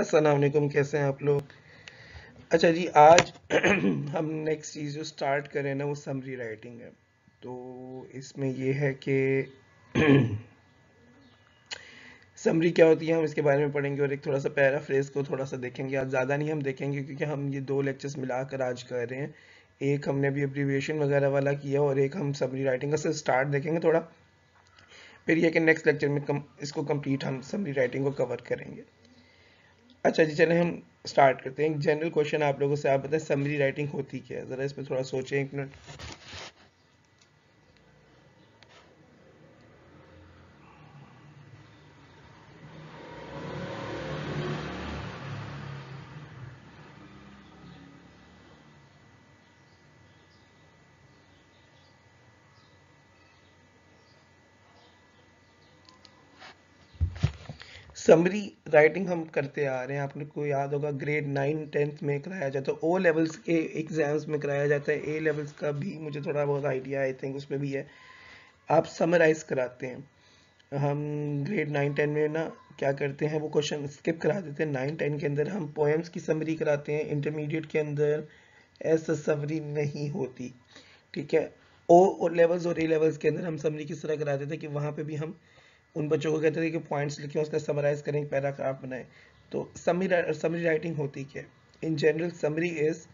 अस्सलाम वालेकुम कैसे हैं आप लोग? अच्छा जी आज हम नेक्स्ट चीज़ जो स्टार्ट करें ना वो समरी राइटिंग है। तो इसमें ये है कि समरी क्या होती है हम इसके बारे में पढ़ेंगे और एक थोड़ा सा पैराफ्रेज को थोड़ा सा देखेंगे। आज ज़्यादा नहीं हम देखेंगे क्योंकि हम ये दो लेक्चर्स मिलाकर आज कर रहे हैं। एक हमने अभी एब्रीविएशन वगैरह वाला किया और एक हम समरी राइटिंग का स्टार्ट देखेंगे थोड़ा। फिर यह कि नेक्स्ट लेक्चर में कम, इसको कंप्लीट हम समरी राइटिंग को कवर करेंगे। अच्छा जी, चले हम स्टार्ट करते हैं। एक जनरल क्वेश्चन आप लोगों से, आप बताएँ समरी राइटिंग होती क्या है? ज़रा इसमें थोड़ा सोचें, एक मिनट समरी राइटिंग हम करते आ रहे हैं। आपने को याद होगा ग्रेड नाइन टेंथ में कराया जाता है। ओ लेवल्स के एग्ज़ाम्स में कराया जाता है। ए लेवल्स का भी मुझे थोड़ा बहुत आइडिया आई थिंक उसमें भी है। आप समराइज कराते हैं। हम ग्रेड नाइन टेन में ना क्या करते हैं, वो क्वेश्चन स्किप करा देते हैं। नाइन टेन के अंदर हम पोएम्स की समरी कराते हैं। इंटरमीडिएट के अंदर ऐसा समरी नहीं होती। ठीक है? ओ और लेवल्स और ए लेवल्स के अंदर हम समरी किस तरह कराते थे कि वहाँ पे भी हम उन बच्चों को कहते थे कि पॉइंट्स लिखे, उसका समराइज करें पैराग्राफ बनाए। तो समरी समरी राइटिंग होती क्या इन जनरल समरी इज़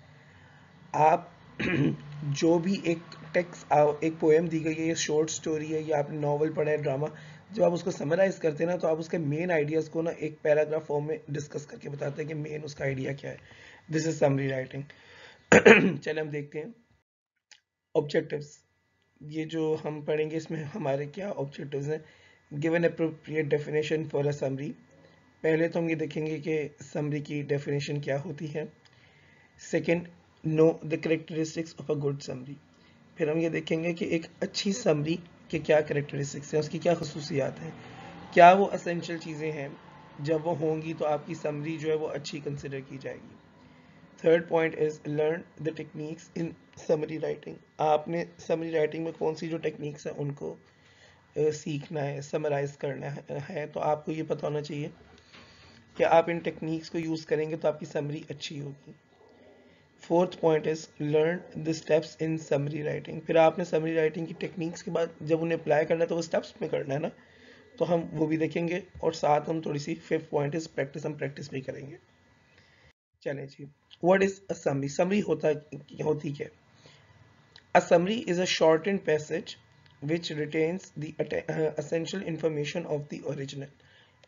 आप जो भी एक टेक्स्ट एक पोएम दी गई है, या शॉर्ट स्टोरी है, या आपने नॉवल पढ़ा है ड्रामा जब आप उसको समराइज करते हैं ना तो आप उसके मेन आइडियाज़ को ना एक पैराग्राफ फॉर्म में डिस्कस करके बताते हैं कि मेन उसका आइडिया क्या है। दिस इज़ समरी राइटिंग चले हम देखते हैं। ऑब्जेक्टिव्स ये जो हम पढ़ेंगे, इसमें हमारे क्या ऑब्जेक्टिव्स हैं? Given appropriate definition for a summary पहले तो हम ये देखेंगे कि समरी की डेफिनेशन क्या होती है। Second know the characteristics of a good summary फिर हम ये देखेंगे कि एक अच्छी समरी के क्या करेक्टरिस्टिक्स हैं, उसकी क्या खसूसियात हैं। क्या वो असेंशियल चीज़ें हैं? जब वो होंगी तो आपकी समरी जो है वो अच्छी कंसिडर की जाएगी। Third point is learn the techniques in summary writing आपने समरी राइटिंग में कौन सी जो टेक्निक्स हैं, उनको सीखना है समराइज करना है तो आपको ये पता होना चाहिए कि आप इन टेक्निक्स को यूज़ करेंगे तो आपकी समरी अच्छी होगी। Fourth point is learn the steps in summary writing फिर आपने समरी राइटिंग की टेक्निक्स के बाद जब उन्हें अप्लाई करना है तो वो स्टेप्स में करना है ना तो हम वो भी देखेंगे और साथ हम थोड़ी सी फिफ्थ पॉइंट इज़ प्रैक्टिस हम प्रैक्टिस भी करेंगे। चलें जी what is a summary summary होता, होती क्या a summary is a short and passage which retains the uh, essential information of the original.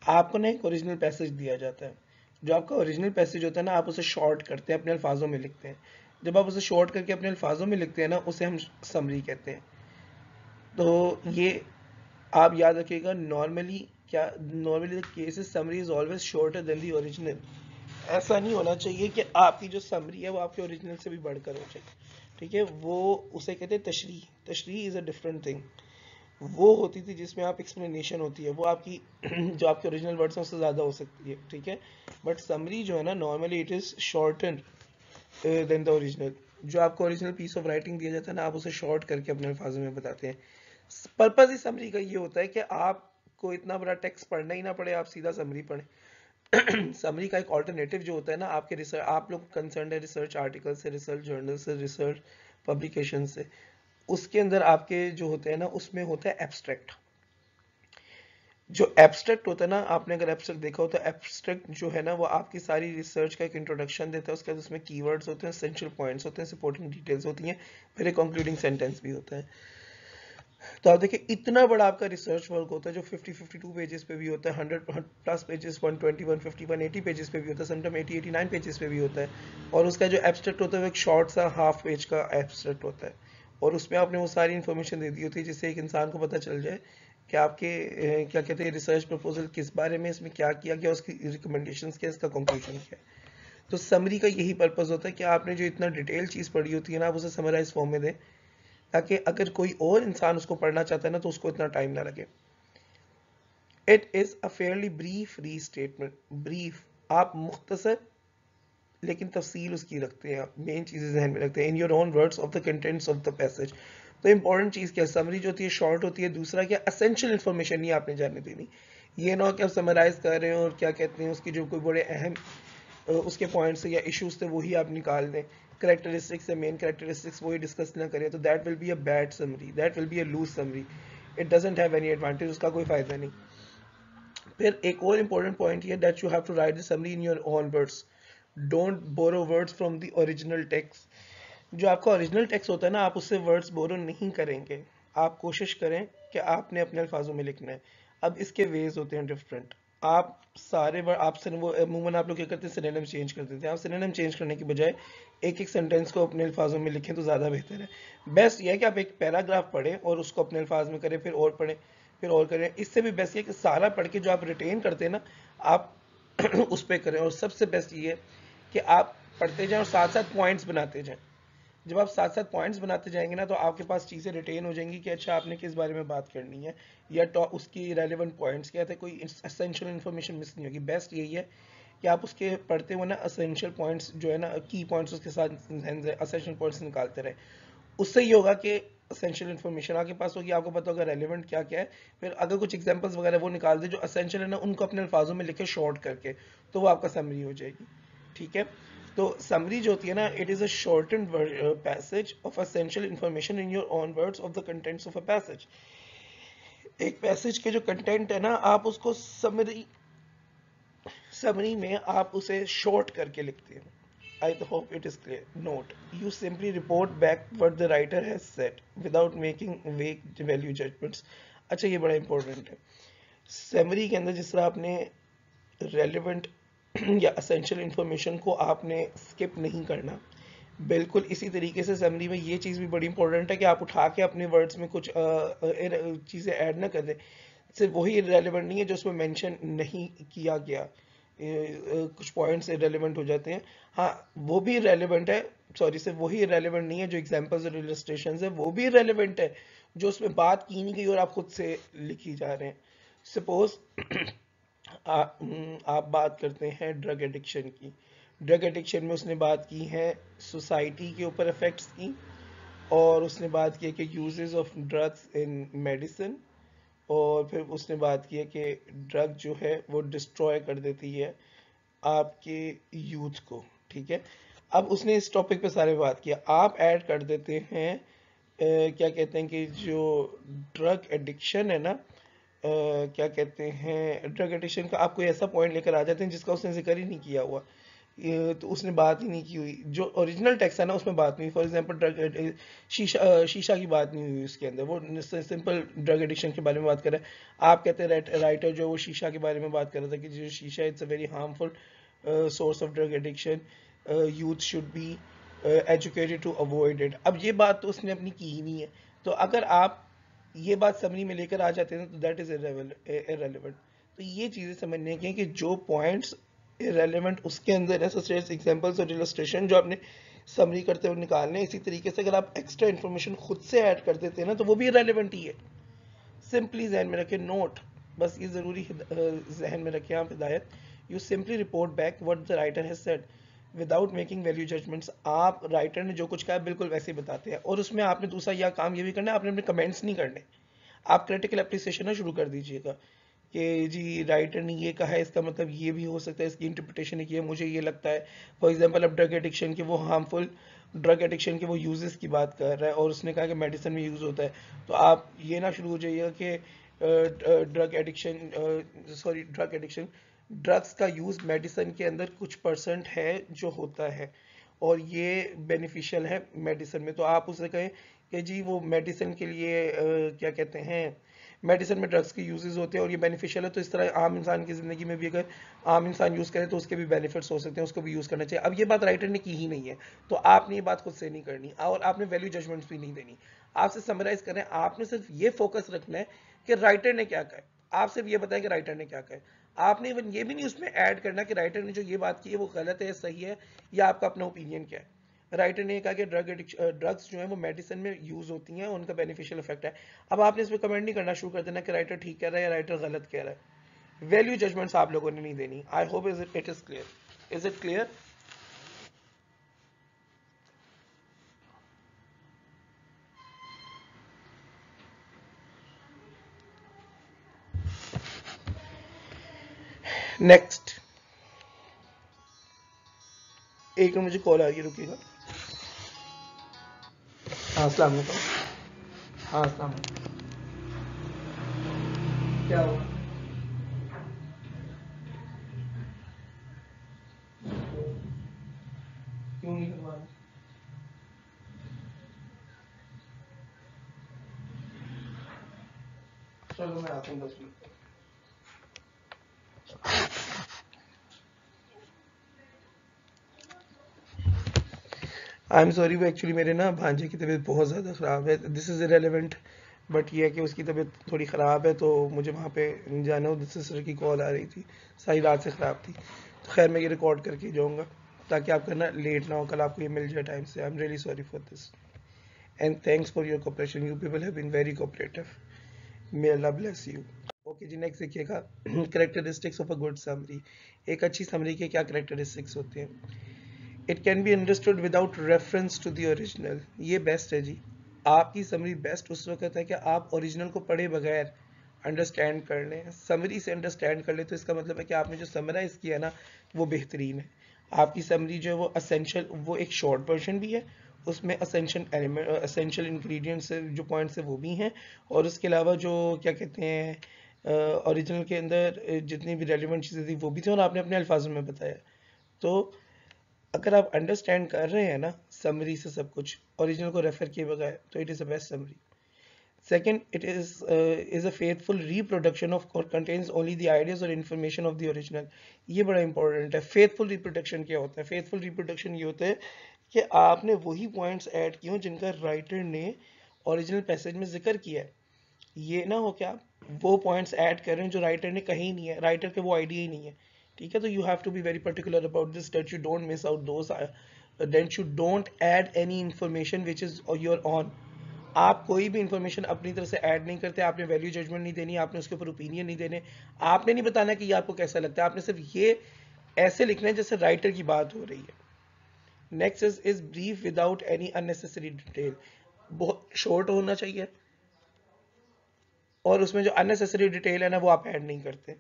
आपको ना एक ओरिजिनल पैसेज दिया जाता है। जो आपका ओरिजिनल पैसेज होता है ना आप उसे शॉर्ट करते हैं अपने अल्फाजों में लिखते हैं। जब आप उसे शॉर्ट करके अपने अल्फाजों में लिखते हैं ना उसे हम समरी कहते हैं। तो ये आप याद रखिएगा नॉर्मली क्या normally the case summary is always shorter than the original ऐसा नहीं होना चाहिए कि आपकी जो समरी है वो आपके ओरिजिनल से भी बढ़कर हो जाए। ठीक है? वो उसे कहते हैं तशरी तशरी इज़ अ डिफरेंट थिंग वो होती थी जिसमें आप एक्सप्लेनेशन होती है। वो आपकी, जो आपके ओरिजिनल वर्ड्स हैं उससे ज़्यादा हो सकती है। ठीक है? बट समरी जो है ना normally it is shorten than the original जो आपको ओरिजिनल पीस ऑफ़ राइटिंग दिया जाता है ना, आप उसे शॉर्ट करके अपने अल्फाजों में बताते हैं। पर्पज इस समरी का ये होता है कि आपको इतना बड़ा टेक्स्ट पढ़ना ही ना पड़े, आप सीधा समरी पढ़ें। समरी का एक ऑल्टरनेटिव जो होता है ना, आपके रिसर्च आप लोग कंसर्न है रिसर्च आर्टिकल से रिसर्च जर्नल से रिसर्च पब्लिकेशन से, उसके अंदर आपके जो होते हैं ना, उसमें होता है एब्स्ट्रैक्ट जो एब्स्ट्रैक्ट होता है ना, आपने अगर एब्स्ट्रैक्ट देखा हो तो एब्स्ट्रैक्ट जो है ना, वो आपकी सारी रिसर्च का एक इंट्रोडक्शन देता है, उसके बाद उसमें कीवर्ड्स होते हैं सेंट्रल पॉइंट्स होते हैं सपोर्टिंग डिटेल्स होती हैं फिर एक कंक्लूडिंग सेंटेंस भी होता है। तो आप देखिए, इतना बड़ा आपका रिसर्च वर्क होता है, जो 50 52 पेजेस पे भी होता है 100 प्लस पेजेस 120 150 180 पेजेस पे भी होता है समटाइम 80 89 पेजेस पे भी होता है। और उसका जो एब्स्ट्रैक्ट होता है, वो एक शॉर्ट सा हाफ़ पेज का एब्स्ट्रैक्ट होता है। और उसमें आपने वो सारी इन्फॉर्मेशन दे दी होती है, जिससे एक इंसान को पता चल जाए कि आपके क्या कहते हैं रिसर्च प्रपोजल किस बारे में, इसमें क्या किया गया, उसकी रिकमेंडेशन क्या, इसका कंक्लूजन क्या है। तो समरी का यही पर्पज होता है कि आपने जो इतना डिटेल चीज़ पढ़ी होती है ना, आप उसे समराइज फॉर्म में दें। ताकि अगर कोई और इंसान उसको पढ़ना चाहता है ना तो उसको इतना टाइम ना लगे। It is a fairly brief restatement brief आप मुख्तसर, लेकिन तफसील उसकी रखते हैं, आप मेन चीज़ें जहन में रखते हैं। In your own words of the contents of the passage तो इंपॉर्टेंट चीज़ क्या समरी जो होती है शॉर्ट होती है। दूसरा क्या असेंशियल इन्फॉर्मेशन नहीं आपने जानने देनी। ये ना कि आप समराइज कर रहे हो और क्या कहते हैं, उसकी जो कोई बड़े अहम उसके पॉइंट्स या इश्यूज़ थे वही आप निकाल दें। करेक्टरिस्टिक्स या मेन करेक्टरिस्टिक्स वही डिस्कस ना करें तो that will be a bad summary that will be a loose summary it doesn't have any advantage उसका कोई फ़ायदा नहीं। फिर एक और इम्पोर्टेंट पॉइंट ये that you have to write the summary in your own words don't borrow words from the original text जो आपका ओरिजिनल टेक्स्ट होता है ना, आप उससे वर्ड्स बोरो नहीं करेंगे। आप कोशिश करें कि आपने अपने अल्फाजों में लिखना है। अब इसके वेज होते हैं डिफरेंट आप सारे वर्ड, आप वो, अमूमन आप लोग क्या करते हैं सिनेम चेंज कर देते हैं। आप सिनेम चेंज करने के बजाय एक एक सेंटेंस को अपने अल्फाजों में लिखें तो ज़्यादा बेहतर है। बेस्ट यह है कि आप एक पैराग्राफ पढ़ें और उसको अपने अल्फाज में करें, फिर और पढ़ें, फिर और करें। इससे भी बेस्ट ये कि सारा पढ़ के जो आप रिटेन करते हैं ना, आप उस पर करें। और सबसे बेस्ट ये है कि आप पढ़ते जाएँ और साथ साथ पॉइंट्स बनाते जाएँ। जब आप साथ साथ पॉइंट्स बनाते जाएँगे ना तो आपके पास चीज़ें रिटेन हो जाएँगी कि अच्छा आपने किस बारे में बात करनी है, या टॉप उसकी रेलिवेंट पॉइंट्स क्या थे कोई असेंशियल इन्फॉर्मेशन मिस नहीं होगी। बेस्ट यही है कि आप उसके पढ़ते हुए ना असेंशियल पॉइंट्स जो है ना की पॉइंट्स उसके साथ असेंशियल पॉइंट्स निकालते रहे। उससे ये होगा कि असेंशियल इन्फॉर्मेशन आपके पास होगी, आपको पता होगा रेलिवेंट क्या क्या है। फिर अगर कुछ एग्जाम्पल्स वगैरह वो निकाल दे, जो असेंशियल है ना, उनको अपने अल्फाजों में लिखे शॉर्ट करके तो वो आपका समरी हो जाएगी। ठीक है? तो समरी जो होती है ना it is a shortened passage of essential information in your own words of the contents of a passage एक पैसेज के जो कंटेंट है ना आप उसको समरी समरी में आप उसे शॉर्ट करके लिखते हैं I hope it is clear. Note, you simply report back what the writer has said without making vague value judgments. अच्छा ये बड़ा इंपॉर्टेंट है समरी के अंदर जिस तरह आपने रेलिवेंट या असेंशियल इंफॉर्मेशन को आपने स्किप नहीं करना। बिल्कुल इसी तरीके से समरी में ये चीज़ भी बड़ी इंपॉर्टेंट है कि आप उठा के अपने वर्ड्स में कुछ चीज़ें ऐड ना कर दें। सिर्फ़ वही रेलिवेंट नहीं है जो उसमें मेंशन नहीं किया गया। कुछ पॉइंट्स रेलिवेंट हो जाते हैं। हाँ वो भी रेलिवेंट है। सॉरी सिर्फ़ वही रेलिवेंट नहीं है जो एग्जांपल्स और इलस्ट्रेशन है। वो भी रेलिवेंट है जो उसमें बात की नहीं गई और आप खुद से लिखी जा रहे हैं। सपोज़ आप बात करते हैं ड्रग एडिक्शन की। ड्रग एडिक्शन में उसने बात की है सोसाइटी के ऊपर इफेक्ट्स की और उसने बात की कि uses of drugs in medicine और फिर उसने बात की है कि ड्रग जो है वो डिस्ट्रॉय कर देती है आपके यूथ को ठीक है? अब उसने इस टॉपिक पे सारे बात किया। आप ऐड कर देते हैं ए, क्या कहते हैं कि जो ड्रग एडिक्शन है ना क्या कहते हैं ड्रग एडिक्शन का आप कोई ऐसा पॉइंट लेकर आ जाते हैं जिसका उसने ज़िक्र ही नहीं किया हुआ। तो उसने बात ही नहीं की हुई। जो ओरिजिनल टेक्स्ट है ना, उसमें बात नहीं फॉर एग्जांपल ड्रग शीशा शीशा की बात नहीं हुई उसके अंदर। वो सिंपल ड्रग एडिक्शन के बारे में बात कर रहे हैं। आप कहते हैं राइटर जो वो शीशा के बारे में बात कर रहा था कि जो शीशा it's a very harmful source of drug addiction youth should be educated to avoid it अब ये बात तो उसने अपनी की ही नहीं है। तो अगर आप ये बात समरी में लेकर आ जाते हैं तो दैट इज़ इरेलीवेंट तो ये चीज़ें समझने की कि जो पॉइंट्स इरेलीवेंट उसके अंदर सच एग्जांपल्स और इलस्ट्रेशन जो आपने समरी करते हुए निकालने इसी तरीके से अगर आप एक्स्ट्रा इन्फॉर्मेशन खुद से ऐड कर देते हैं ना तो वो भी इरेलीवेंट ही है। सिंपली जहन में रखें नोट बस ये ज़रूरी जहन में रखें आप, हिदायत। You simply report back what the writer has said without making value judgements आप राइटर ने जो कुछ कहा, बिल्कुल वैसे ही बताते हैं। और उसमें आपने दूसरा यह काम ये भी करना है, आपने अपने कमेंट्स नहीं करने। आप क्रिटिकल अप्रिसिएशन शुरू कर दीजिएगा कि जी राइटर ने ये कहा है, इसका मतलब ये भी हो सकता है, इसकी इंटरप्रिटेशन की है मुझे ये लगता है। फॉर एग्ज़ाम्पल अब ड्रग एडिक्शन के वो हार्मफुल ड्रग एडिक्शन के वो यूजेस की बात कर रहा है, और उसने कहा कि मेडिसिन में यूज़ होता है। तो आप ये ना शुरू हो जाइएगा कि drug addiction sorry drug addiction drugs का यूज़ मेडिसिन के अंदर कुछ परसेंट है जो होता है और ये बेनिफिशियल है मेडिसिन में। तो आप उसे कहें कि जी वो मेडिसिन के लिए uh, क्या कहते हैं मेडिसिन में ड्रग्स के यूजेस होते हैं और ये बेनिफिशियल है तो इस तरह आम इंसान की ज़िंदगी में भी अगर आम इंसान यूज़ करे तो उसके भी बेनिफिट्स हो सकते हैं उसको भी यूज़ करना चाहिए। अब ये बात राइटर ने की ही नहीं है तो आपने ये बात खुद से नहीं करनी और आपने वैल्यू जजमेंट्स भी नहीं देनी। आपसे समराइज करें आपने सिर्फ़ ये फोकस रखना है कि राइटर ने क्या कहा आप सिर्फ़ ये बताएँ कि राइटर ने क्या कहा आपने इवन ये भी नहीं उसमें ऐड करना कि राइटर ने जो ये बात की है, वो गलत है, सही है, या आपका अपना ओपिनियन क्या है? राइटर ने कहा कि ड्रग ड्रग्स जो है, वो मेडिसिन में यूज़ होती हैं, उनका बेनिफिशियल इफ़ेक्ट है। अब आपने इस पर कमेंट नहीं करना शुरू कर देना कि राइटर ठीक कह रहा है या राइटर गलत कह रहा है। वैल्यू जजमेंट्स आप लोगों ने नहीं देनी। I hope is it is clear is it clear next एक मिनट, मुझे कॉल आ गई रुकिएगा। हाँ वालेकुम हाँ अस्सलाम क्या हुआ? क्यों चलो, मैं आता हूँ दस मिनट। आई एम सॉरी वो एक्चुअली मेरे ना भांजे की तबीयत बहुत ज़्यादा ख़राब है। दिस इज़ इरेलीवेंट बट ये है कि उसकी तबीयत थोड़ी ख़राब है तो मुझे वहाँ पे जाना हो सिस्टर की कॉल आ रही थी। सारी रात से ख़राब थी। तो खैर, मैं ये रिकॉर्ड करके जाऊँगा, ताकि आपका ना लेट ना हो, कल आपको ये मिल जाए टाइम से। I am really sorry for this and thanks for your cooperation you people have been very cooperative may Allah bless you okay ji next देखिएगा। Characteristics of a good summary एक अच्छी समरी के क्या characteristics होते हैं? It can be understood without reference to the original ये best है जी। आपकी समरी बेस्ट उस वक्त है कि आप ओरिजिनल को पढ़े बगैर अंडरस्टैंड कर लें। समरी से अंडरस्टैंड कर लें तो इसका मतलब है कि आपने जो समराइज किया ना, वो बेहतरीन है। आपकी समरी जो है वो असेंशियल वो एक शॉर्ट वर्जन भी है। उसमें असेंशियल एलिमेंट असेंशियल इंग्रेडिएंट्स जो पॉइंट्स है, वो भी हैं। और उसके अलावा जो, क्या कहते हैं ओरिजिनल के अंदर जितनी भी रेलिवेंट चीज़ें थी, वो भी थी, और आपने अपने अल्फाजों में बताया। तो अगर आप अंडरस्टैंड कर रहे हैं ना समरी से सब कुछ ओरिजिनल को रेफर किए बगैर तो it is a best summary second it is is a faithful reproduction of और कंटेन्स ओनली द आइडियाज़ और इन्फॉर्मेशन ऑफ़ द ओरिजिनल ये बड़ा इंपॉर्टेंट है। फेथफुल रिप्रोडक्शन क्या होता है? फेथफुल रिप्रोडक्शन ये होता है कि आपने वही पॉइंट्स ऐड किए हों जिनका राइटर ने ओरिजिनल पैसेज में ज़िक्र किया है। ये ना हो क्या वो पॉइंट्स ऐड कर रहे हैं जो राइटर ने कहीं नहीं है। राइटर के वो आइडिया ही नहीं है। ठीक है तो have to be very particular about this that you don't miss out those uh, that you don't add any information which is your own. आप कोई भी इंफॉर्मेशन अपनी तरफ़ से ऐड नहीं करते आपने वैल्यू जजमेंट नहीं देनी आपने उसके ऊपर ओपिनियन नहीं देने आपने नहीं बताना कि ये आपको कैसा लगता है आपने सिर्फ़ ये ऐसे लिखना है जैसे राइटर की बात हो रही है। Next is is brief without any unnecessary detail बहुत शॉर्ट होना चाहिए। और उसमें जो अननेसेसरी डिटेल है ना वो आप ऐड नहीं करते।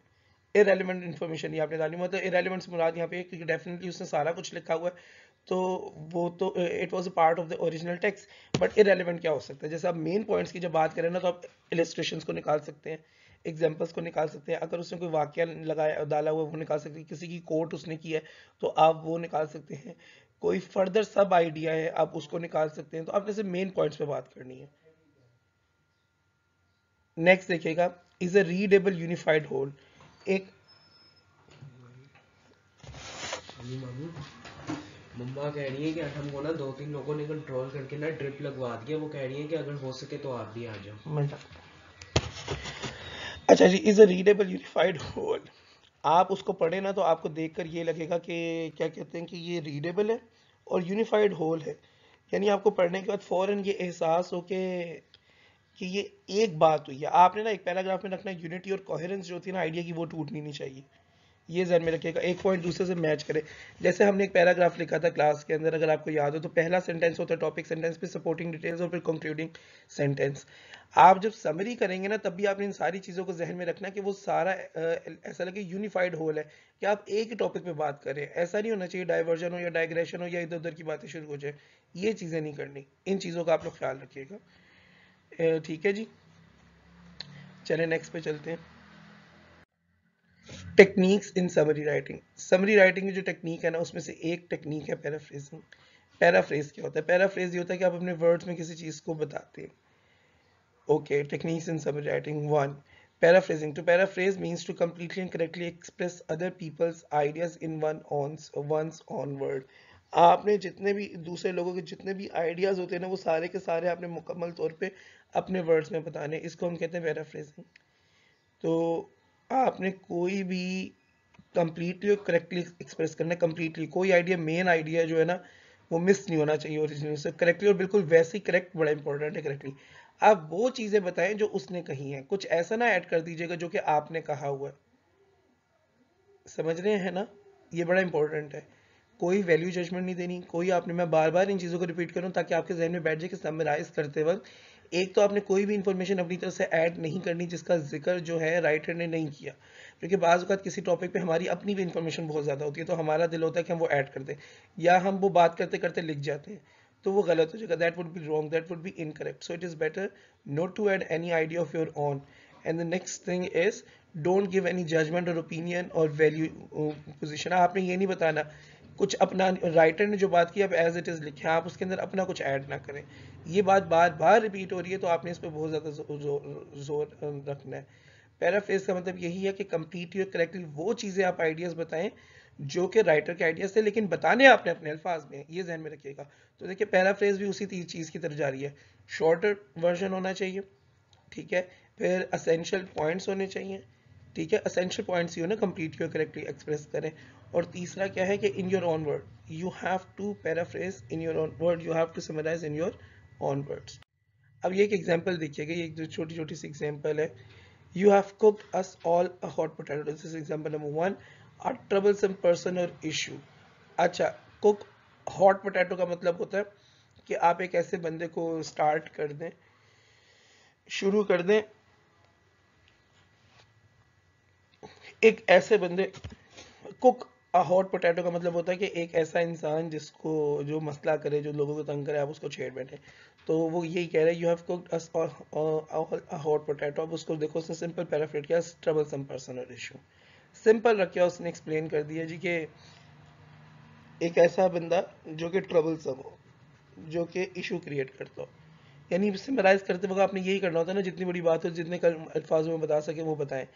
इरेलीवेंट इन्फॉर्मेशन ये आपने डाली। मतलब इरेलीवेंट से मुराद यहाँ पे क्योंकि डेफिनेटली उसने सारा कुछ लिखा हुआ है। तो वो तो it was a part of the original text but irrelevant क्या हो सकता है? जैसे आप मेन पॉइंट्स की जब बात करें ना तो आप इलेस्ट्रेशंस को निकाल सकते हैं एग्जाम्पल्स को निकाल सकते हैं। अगर उसने कोई वाक्य लगाया, डाला हुआ वो निकाल सकते हैं। किसी की कोट उसने की है तो आप वो निकाल सकते हैं। कोई फर्दर सब आइडिया है, आप उसको निकाल सकते हैं। तो आपने सिर्फ़ मेन पॉइंट्स पे बात करनी है। नेक्स्ट देखिएगा is a readable unified whole एक मम्मा कह रही है कि हमको ना दो तीन लोगों ने कंट्रोल करके ना ड्रिप लगवा दिया वो कह रही है कि अगर हो सके तो आप भी आ जाओ। मैं अच्छा जी is a readable unified whole आप उसको पढ़े ना तो आपको देखकर ये लगेगा कि क्या कहते हैं कि ये रीडेबल है और यूनिफाइड होल है। यानी आपको पढ़ने के बाद फ़ौरन ये एहसास हो के कि ये एक बात हुई है। आपने ना एक पैराग्राफ में रखना यूनिटी और कोहेरेंस जो है ना आइडिया की वो टूटनी नहीं चाहिए। ये जहन में रखिएगा, एक पॉइंट दूसरे से मैच करें। जैसे हमने एक पैराग्राफ लिखा था क्लास के अंदर, अगर आपको याद हो तो पहला सेंटेंस होता है टॉपिक सेंटेंस फिर सपोर्टिंग डिटेल्स और फिर कंक्लूडिंग सेंटेंस आप जब समरी करेंगे ना, तब भी आपने इन सारी चीज़ों को जहन में रखना कि वो सारा ऐसा लगे यूनिफाइड होल है कि आप एक ही टॉपिक पे बात करें ऐसा नहीं होना चाहिए डाइवर्जन हो या डाइग्रेशन हो या इधर उधर की बातें शुरू हो जाए। ये चीज़ें नहीं करनी। इन चीज़ों का आप लोग ख्याल रखिएगा। ठीक है जी। चले नेक्स्ट पे चलते हैं। Techniques in summary writing summary writing की जो टेक्निक है ना, उसमें से एक टेक्निक है पैराफ्रेजिंग पैराफ्रेज क्या होता है? पैराफ्रेज ये होता है कि आप अपने वर्ड्स में किसी चीज़ को बताते हैं। Okay techniques in summary writing one paraphrasing. To paraphrase means to completely and correctly express other people's ideas in one on one's own word आपने जितने भी, दूसरे लोगों के जितने भी आइडियाज़ होते हैं ना, वो सारे के सारे आपने मुकम्मल तौर पे अपने वर्ड्स में बताने इसको हम कहते हैं पैराफ्रेजिंग तो आपने कोई भी कंप्लीटली और करेक्टली एक्सप्रेस करना है कंप्लीटली कोई आइडिया मेन आइडिया जो है ना, वो मिस नहीं होना चाहिए ओरिजिनल से करेक्टली और बिल्कुल वैसे ही करेक्ट बड़ा इंपॉर्टेंट है करेक्टली आप वो चीज़ें बताएँ जो उसने कही हैं. कुछ ऐसा ना ऐड कर दीजिएगा जो कि आपने कहा हुआ है. समझ रहे हैं ना? ये बड़ा इंपॉर्टेंट है. कोई वैल्यू जजमेंट नहीं देनी. कोई आपने, मैं बार बार इन चीज़ों को रिपीट करूँ ताकि आपके जहन में बैठ जाए कि समराइज करते वक्त एक तो आपने कोई भी इंफॉर्मेशन अपनी तरफ़ से ऐड नहीं करनी जिसका ज़िक्र जो है राइटर ने नहीं किया। क्योंकि बाज़ किसी टॉपिक पे हमारी अपनी भी इंफॉर्मेशन बहुत ज़्यादा होती है तो हमारा दिल होता है कि हम वो ऐड कर दें। या हम वो बात करते करते लिख जाते हैं तो वो गलत हो जाएगा। That would be wrong that would be incorrect so it is better not to add any idea of your own and the next thing is don't give any judgement और ओपिनियन और वैल्यू पोजिशन आपने ये नहीं बताना कुछ अपना writer ने जो बात की अब एज इट इज़ लिखे, आप उसके अंदर अपना कुछ ऐड ना करें। ये बात बार बार रिपीट हो रही है तो आपने इस पर बहुत ज़्यादा ज़ोर रखना है। पैराफ्रेज का मतलब यही है कि कंप्लीट योर करेक्टली वो चीज़ें आप आइडियाज़ बताएँ, जो कि राइटर के आइडियाज़ थे, लेकिन बताने आपने अपने अल्फाज में, ये जहन में रखिएगा। तो देखिए पैराफ्रेज भी उसी चीज़ की तरफ़ जा रही है। शॉर्टर वर्जन होना चाहिए, ठीक है? फिर असेंशियल पॉइंट्स होने चाहिए, ठीक है? असेंशियल पॉइंट्स ही ना कंप्लीट करेक्टली एक्सप्रेस करें। और तीसरा क्या है कि in your own word you have to paraphrase in your own word you have to summarise in your own words अब ये एक एग्जांपल देखिएगा, ये जो छोटी छोटी सी एग्जांपल है। You have cooked us all a hot potato. This is example number one. A troublesome person or issue. अच्छा cook hot potato का मतलब होता है कि आप एक ऐसे बंदे को स्टार्ट कर दें, शुरू कर दें। एक ऐसे बंदे कुक हॉट पोटैटो का मतलब होता है कि एक ऐसा इंसान जिसको जो मसला करे, जो लोगों को तंग करे, आप उसको छेड़ बैठे। तो वो यही कह रहे हैं you have cooked hot potato अब उसको देखो, उसने सिंपल पैराफ्रेट किया ट्रबल सम पर्सन और इशू सिंपल रखा उसने एक्सप्लेन कर दिया जी कि एक ऐसा बंदा जो कि ट्रबल सम हो, जो कि इशू क्रिएट करता हो। यानी सिमराइज करते वक्त आपने यही करना होता है ना, जितनी बड़ी बात हो, जितने अल्फाजों में बता सके, वो बताएँ।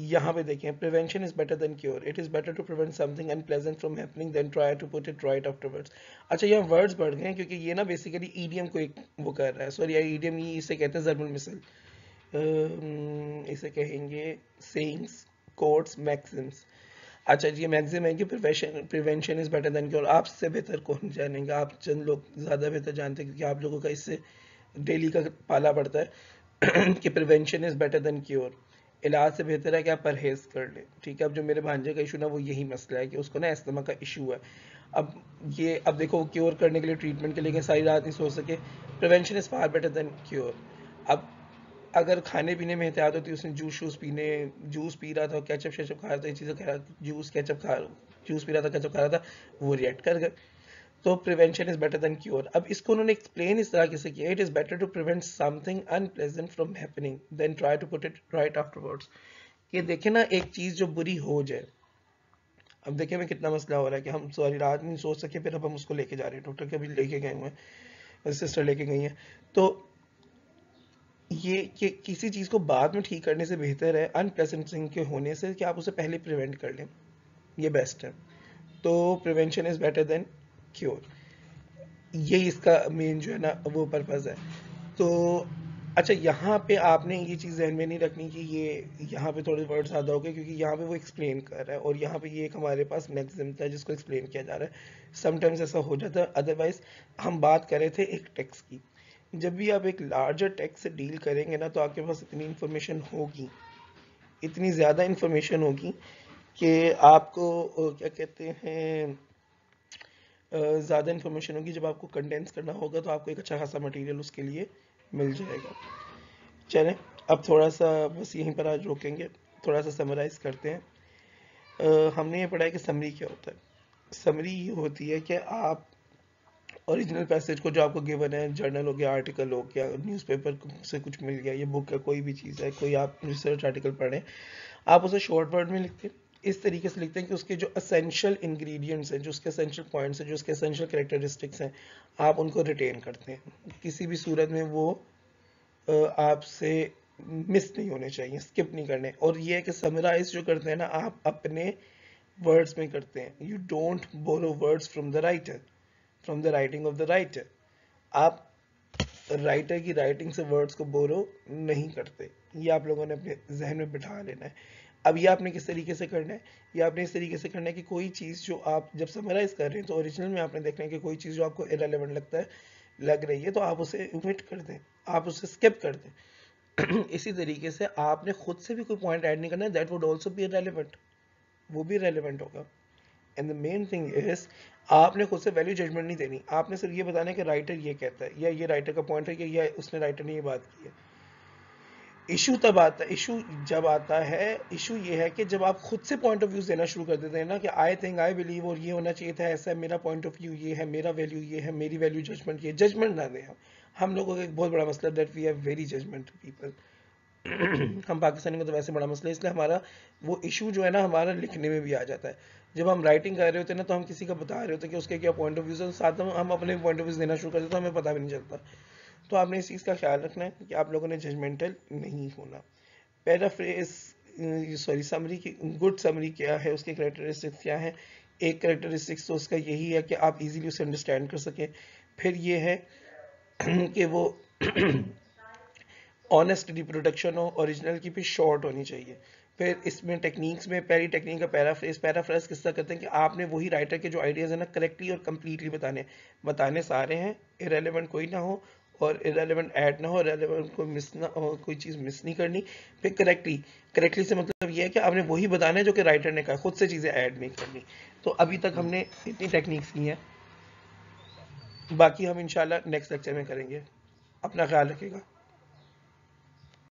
यहाँ पे देखें prevention is better than cure it is better to prevent something unpleasant from happening than try to put it right afterwards अच्छा यहाँ वर्ड्स बढ़ गए क्योंकि ये ना बेसिकली ईडीएम को एक वो कर रहा है। सॉरी ईडीएम ये इसे कहते हैं जर्मन मिसल इसे कहेंगे सेइंग्स कोर्ट्स मैक्सिम्स अच्छा जी मैक्सिम है कि prevention prevention is better than cure आपसे बेहतर कौन जानेंगे? आप चंद लोग ज़्यादा बेहतर जानते हैं, क्योंकि आप लोगों का इससे डेली का पाला पड़ता है, कि prevention is better than cure इलाज से बेहतर है कि आप परहेज कर लें, ठीक है? अब जो मेरे भांजे का इशू ना, वो यही मसला है कि उसको ना एस्थमा का इशू है। अब ये, अब देखो क्योर करने के लिए ट्रीटमेंट के लिए सारी रात नहीं सो सके prevention is far better than cure अब अगर खाने पीने में एहतियात होती, उसने जूस शूस पीने जूस पी रहा था कैचअप शेचअप खा रहा था, ये चीज़ें खा रहा जूस कैचअप खा जूस पी रहा था कैचअप खा रहा था, वो रिएक्ट कर गए। तो prevention is better than cure अब इसको उन्होंने एक्सप्लेन इस तरह से किया। It is better to prevent something unpleasant from happening than try to put it right afterwards ये देखे ना, एक चीज़ जो बुरी हो जाए। अब देखिए मैं कितना मसला हो रहा है कि हम सॉरी रात नहीं सोच सके, फिर अब हम उसको लेके जा रहे हैं। डॉक्टर के भी लेके गए हुए हैं। सिस्टर लेके गई हैं। तो ये कि किसी चीज़ को बाद में ठीक करने से बेहतर है अनप्लेजेंट थिंग के होने से कि आप उसे पहले प्रिवेंट कर लें। ये बेस्ट है। तो prevention is better than cure यही इसका मेन जो है ना, वो पर्पज़ है। तो अच्छा यहाँ पे आपने ये चीज़ जहन में नहीं रखनी कि ये यहाँ पे थोड़े वर्ड ज़्यादा हो गए क्योंकि यहाँ पे वो एक्सप्लेन कर रहा है और यहाँ पे ये एक हमारे पास मैक्सिम था जिसको एक्सप्लेन किया जा रहा है। समटाइम्स ऐसा हो जाता है अदरवाइज़ हम बात कर रहे थे एक टैक्स की। जब भी आप एक लार्जर टैक्स से डील करेंगे ना तो आपके पास इतनी इन्फॉर्मेशन होगी, इतनी ज़्यादा इन्फॉर्मेशन होगी कि आपको क्या कहते हैं ज़्यादा इन्फॉर्मेशन होगी। जब आपको कंडेंस करना होगा तो आपको एक अच्छा खासा मटेरियल उसके लिए मिल जाएगा। चलें अब थोड़ा सा बस यहीं पर आज रोकेंगे। थोड़ा सा समराइज़ करते हैं। आ, हमने ये पढ़ा है कि समरी क्या होता है। समरी ये होती है कि आप ओरिजिनल पैसेज को जो आपको गिवन है जर्नल हो गया आर्टिकल हो गया न्यूज़पेपर से कुछ मिल गया ये बुक है कोई भी चीज़ है कोई आप रिसर्च आर्टिकल पढ़ें आप उसे शॉर्ट वर्ड में लिखते हैं। इस तरीके से लिखते हैं कि उसके जो असेंशियल इंग्रेडिएंट्स हैं, जो उसके असेंशियल पॉइंट्स हैं, जो उसके असेंशियल करेक्टरिस्टिक्स हैं, आप उनको रिटेन करते हैं। किसी भी सूरत में वो आपसे मिस नहीं होने चाहिए स्किप नहीं करने। और ये है कि समराइज जो करते हैं ना, आप अपने वर्ड्स में करते हैं। You don't borrow words from the writer from the writing of the writer आप राइटर की राइटिंग से वर्ड्स को बोरो नहीं करते। ये आप लोगों ने अपने जहन में बिठा लेना है। अब ये आपने किस तरीके से करना है? ये आपने इस तरीके से करना है कि कोई चीज़ जो आप जब समराइज कर रहे हैं तो ओरिजिनल में आपने देखना है कि कोई चीज़ जो आपको इरेलीवेंट लगता है, लग रही है तो आप उसे ओमिट कर दें। आप उसे स्किप कर दें। इसी तरीके से आपने खुद से भी कोई पॉइंट ऐड नहीं करना है that would also be relevant वो भी रेलिवेंट होगा। And the main thing is आपने खुद से वैल्यू जजमेंट नहीं देनी। आपने सिर्फ़ ये बताना है कि राइटर ये कहता है, या ये राइटर का पॉइंट है कि या उसने राइटर ने ये बात की है। इशू तब आता है इशू जब आता है, इशू ये है कि जब आप खुद से पॉइंट ऑफ़ व्यू देना शुरू कर देते हैं ना कि आई थिंक आई बिलीव और ये होना चाहिए था, ऐसा है, मेरा पॉइंट ऑफ़ व्यू ये है, मेरा वैल्यू ये है, मेरी वैल्यू जजमेंट ये जजमेंट ना दें हम। हम लोगों का एक बहुत बड़ा मसला that we have very judgement people हम पाकिस्तानी में तो वैसे बड़ा मसला है, इसलिए हमारा वो इशू जो है ना हमारा लिखने में भी आ जाता है। जब हम राइटिंग कर रहे होते हैं ना तो हम किसी का बता रहे होते हैं कि उसके क्या पॉइंट ऑफ़ व्यू है, साथ हम अपने पॉइंट ऑफ़ व्यू देना शुरू कर देते तो हमें पता भी नहीं चलता। तो आपने इस चीज़ का ख्याल रखना है कि आप लोगों ने जजमेंटल नहीं होना। पैराफ्रेज सॉरी समरी की गुड समरी क्या है, उसके करेक्टरिस्टिक्स क्या है? एक करेक्टरिस्टिक्स तो उसका यही है कि आप इजीली उसे अंडरस्टैंड कर सकें। फिर ये है कि वो ऑनेस्ट रिप्रोडक्शन हो ओरिजिनल की भी शॉर्ट होनी चाहिए। फिर इसमें टेक्निक्स में, पहली टेक्निक का पैराफ्रेज पैराफ्रेज किस तरह करते हैं कि आपने वही राइटर के जो आइडियाज़ है ना करेक्टली और कम्प्लीटली बताने बताने सारे हैं। इरेलीवेंट कोई ना हो। और इरेलीवेंट ऐड ना हो रेलिवेंट को मिस ना हो, कोई चीज़ मिस नहीं करनी, फिर करेक्टली करेक्टली से मतलब ये है कि आपने वही बताना है जो कि राइटर ने कहा, खुद से चीज़ें ऐड नहीं करनी। तो अभी तक हमने इतनी टेक्निक्स की हैं। बाकी हम इंशाल्लाह नेक्स्ट लेक्चर में करेंगे। अपना ख्याल रखिएगा।